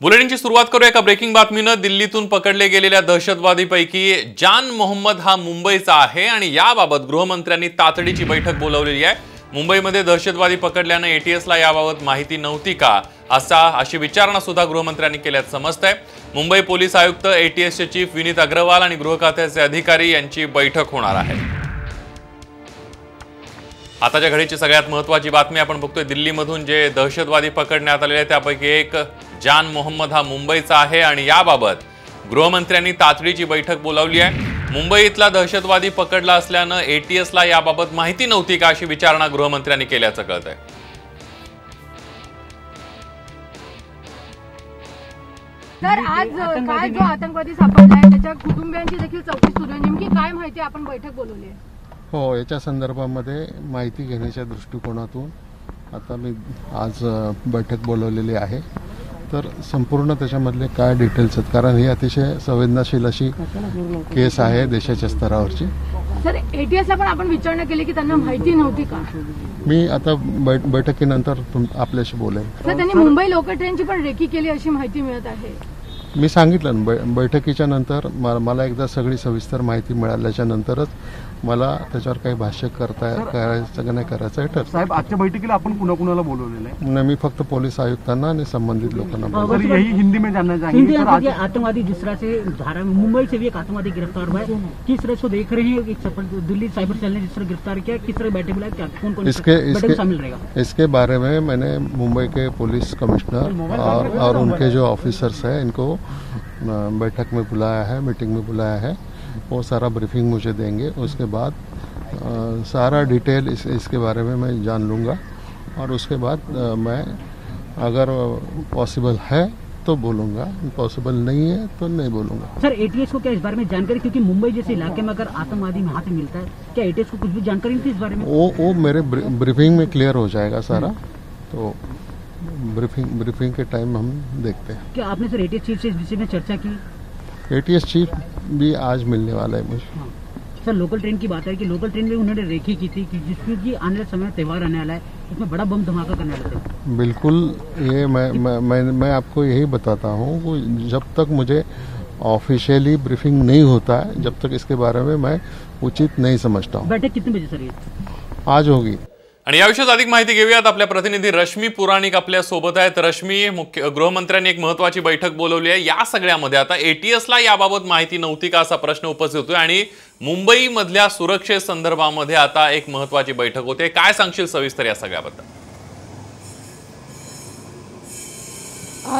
बुलेटिनची सुरुवात करू एका ब्रेकिंग बातमीनं. दिल्लीतून पकडले गेलेल्या दहशतवादीपैकी जान मोहम्मद हा मुंबईचा आहे आणि याबाबत गृहमंत्र्यांनी तातडीची बैठक बोलावलेली आहे. मुंबईमध्ये दहशतवादी पकडल्यानं एटीएसला याबाबत माहिती नव्हती का असा अशी विचारणा सुद्धा गृहमंत्र्यांनी केल्याचं आहे मुंबई पोलीस आयुक्त एटीएसचे चीफ विनीत अग्रवाल आणि गृह खात्याचे अधिकारी यांची बैठक होणार आहे. आताच्या घडीची सगळ्यात महत्वाची बातमी आपण बघतोय. दिल्लीमधून जे दहशतवादी पकडण्यात आलेले आहेत त्यापैकी एक जान मोहम्मद हा मुंबईचा आहे आणि याबाबत गृहमंत्र्यांनी तातडीची बैठक बोलावली आहे. मुंबईतला दहशतवादी पकडला असल्यानं एटीएसला याबाबत माहिती नव्हती का अशी विचारणा गृहमंत्र्यांनी केल्याचं कळत आहे तर आज काय जो आतंकवादी सापडलाय त्याच्या कुटुंबियांची देखील चौकशी सुरू आहे. नेमकी काय माहिती आपण बैठक बोलवली आहे? हो याच्या संदर्भामध्ये माहिती घेण्याच्या दृष्टिकोनातून आता मी आज बैठक बोलवलेली आहे. तर संपूर्ण त्याच्यामधले काय डिटेल्स आहेत? कारण ही अतिशय संवेदनशील अशी केस आहे देशाच्या स्तरावरची. सर एटीएस ला पण आपण विचारणा केली की त्यांना माहिती नव्हती का? मी आता बै बैठकीनंतर तुम आपल्याशी बोलेन. तर त्यांनी मुंबई लोकल ट्रेनची पण रेकी केली अशी माहिती मिळत आहे. मी सांगितलं ना बै बैठकीच्या नंतर म- मला एकदा सगळी सविस्तर माहिती मिळाल्याच्या नंतरच मला त्याच्यावर काही भाष्य करता करायचं का नाही करायचं हे ठरतं साहेब आजच्या बैठकीला आपण कुणा कुणाला बोलवलेलं आहे? नाही, मी फक्त पोलीस आयुक्तांना आणि संबंधित लोकांना बोलतो. सर यही हिंदी में जानना चाहेंगे. सर आज आतंकवादी जिस तरह से धारा में मुंबई से भी एक आतंकवादी गिरफ़्तार हुआ है। किस तरह से देख रहे हैं? सफल दिल्ली साइबर सेल ने जिस तरह गिरफ़्तार किया किस तरह बैठक बुलाया क्या कौन कौन इसके बैठक में इसके शामिल रहेगा? इसके बारे में मैंने मुंबई के पुलिस कमिश्नर और, और उनके जो ऑफिसर्स हैं इनको अ, बैठक में बुलाया है मीटिंग में बुलाया है। वो सारा ब्रीफिंग मुझे देंगे। उसके बाद अ, सारा डिटेल इस, इसके बारे में मैं जान लूँगा। और उसके बाद अ, मैं अगर पॉसिबल है तो बोलूँगा। पॉसिबल नहीं है तो नहीं बोलूँगा। सर एटीएस को क्या इस बारे में जानकारी? क्योंकि मुंबई जैसे इलाके में अगर आतंकवादी वहाँ से मिलता है क्या एटीएस को कुछ भी जानकारी नहीं थी इस बारे में? वो वो मेरे ब्रीफिंग में क्लियर हो जाएगा सारा। तो ब्रीफिंग ब्रीफिंग के टाइम हम देखते हैं। क्या आपने सर एटीएस चीफ से इस विषय में चर्चा की? एटीएस चीफ भी आज मिलने वाला है मुझे। हाँ। सर लोकल ट्रेन की बात है कि लोकल ट्रेन में उन्होंने रेखी की थी कि जिसमें कि आने वाले समय त्योहार आने वाला है उसमें बड़ा बम धमाका करने वाले थे। बिल्कुल ये मैं मैं मैं, मैं आपको यही बताता हूँ कि जब तक मुझे ऑफिशियली ब्रीफिंग नहीं होता है जब तक इसके बारे में मैं उचित नहीं समझता हूँ। बैठक कितने बजे सर ये? आज होगी। आणि याविषयी अधिक माहिती घेऊयात. आपल्या प्रतिनिधी रश्मी पुराणिक आपल्यासोबत आहेत. रश्मी मुख्य गृहमंत्र्यांनी एक महत्वाची बैठक बोलवली आहे. या सगळ्यामध्ये आता एटीएसला याबाबत माहिती नव्हती का असा प्रश्न उपस्थित होतोय. आणि मुंबईमधल्या सुरक्षे संदर्भामध्ये आता एक महत्वाची बैठक होते. काय सांगशील सविस्तर या सगळ्याबद्दल?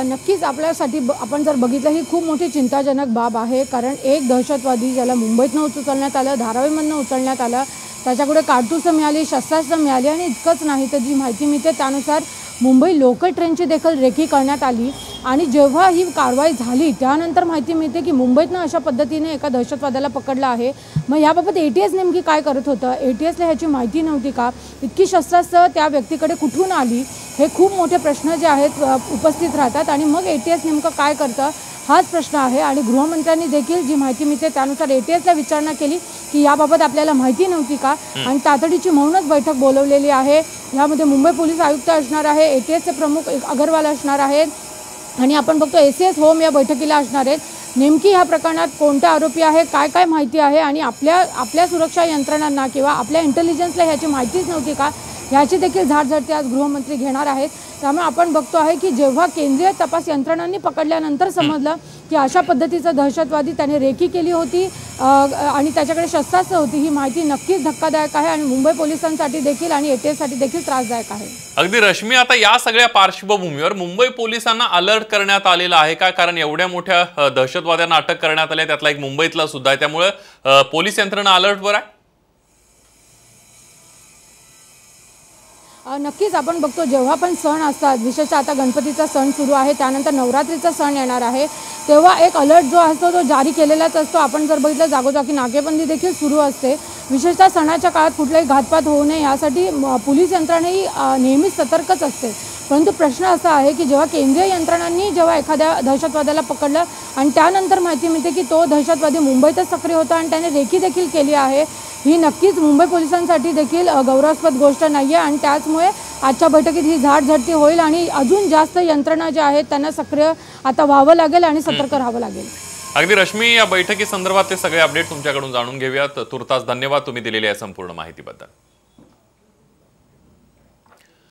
नक्कीच आपल्यासाठी आपण जर बघितलं ही खूप मोठी चिंताजनक बाब आहे. कारण एक दहशतवादी ज्याला मुंबईतनं उचलण्यात आलं धारावीमधनं उचलण्यात आलं त्याच्याकडे काडतुसं मिळाली शस्त्रास्त्र मिळाली आणि इतकंच नाही तर जी माहिती मिळते त्यानुसार मुंबई लोकल ट्रेनची देखील रेखी करण्यात आली. आणि जेव्हा ही कारवाई झाली त्यानंतर माहिती मिळते की मुंबईतनं अशा पद्धतीने एका दहशतवाद्याला पकडलं आहे. मग याबाबत ए टी एस नेमकी काय करत होतं? ए टी एसला ह्याची माहिती नव्हती का? इतकी शस्त्रास्त्र त्या व्यक्तीकडे कुठून आली? हे खूप मोठे प्रश्न जे आहेत उपस्थित राहतात. आणि मग ए टी एस नेमकं काय करतं? हाच प्रश्न आहे आणि गृहमंत्र्यांनी देखील जी माहिती मिळते त्यानुसार ए टी एसला विचारणा केली की याबाबत आपल्याला माहिती नव्हती का? आणि तातडीची म्हणूनच बैठक बोलवलेली आहे. यामध्ये मुंबई पोलीस आयुक्त असणार आहे ए टी एसचे प्रमुख एक अगरवाल असणार आहेत आणि आपण बघतो एस एस होम या बैठकीला असणार आहेत. नेमकी ह्या प्रकरणात कोणते आरोपी आहे काय काय माहिती आहे आणि आपल्या आपल्या सुरक्षा यंत्रणांना किंवा आपल्या इंटेलिजन्सला ह्याची माहितीच नव्हती का? ह्याची देखील झाडझडती आज गृहमंत्री घेणार आहेत. त्यामुळे आपण बघतो आहे की जेव्हा केंद्रीय तपास यंत्रणांनी पकडल्यानंतर समजलं की अशा पद्धतीचा दहशतवादी त्याने रेखी केली होती आणि त्याच्याकडे शस्त्रास्त्र होती ही माहिती नक्कीच धक्कादायक आहे आणि मुंबई पोलिसांसाठी देखील आणि एटीएससाठी देखील त्रासदायक आहे. अगदी रश्मी आता या सगळ्या पार्श्वभूमीवर मुंबई पोलिसांना अलर्ट करण्यात आलेला आहे. का कारण? एवढ्या मोठ्या दहशतवाद्यांना अटक करण्यात आली त्यातला एक मुंबईतला सुद्धा आहे. त्यामुळे पोलीस यंत्रणा अलर्टवर आहे? नक्कीच आपण बघतो जेव्हा पण सण असतात विशेषतः आता गणपतीचा सण सुरू आहे त्यानंतर नवरात्रीचा सण येणार आहे तेव्हा एक अलर्ट जो असतो तो जारी केलेलाच असतो. आपण जर बघितलं जागोजागी नाकेबंदी देखील सुरू असते. विशेषतः सणाच्या काळात कुठलाही घातपात होऊ नये यासाठी पोलीस यंत्रणा ही नेहमीच सतर्कच असते. परंतु प्रश्न असा आहे की जेव्हा केंद्रीय यंत्रणांनी जेव्हा एखाद्या दहशतवाद्याला पकडलं आणि त्यानंतर माहिती मिळते की तो दहशतवादी मुंबईतच सक्रिय होता आणि त्याने रेकी देखील केली आहे ही नक्कीच मुंबई पोलिसांसाठी देखील गौरवास्पद गोष्ट नाही आहे आणि त्याचमुळे आजच्या बैठकीत ही झाडझडती होईल आणि अजून जास्त यंत्रणा ज्या आहेत त्यांना सक्रिय आता व्हावं लागेल आणि सतर्क राहावं लागेल. अगदी रश्मी या बैठकी संदर्भात ते सगळे अपडेट तुमच्याकडून जाणून घेऊयात. तुर्तास धन्यवाद तुम्ही दिलेल्या या संपूर्ण माहितीबद्दल.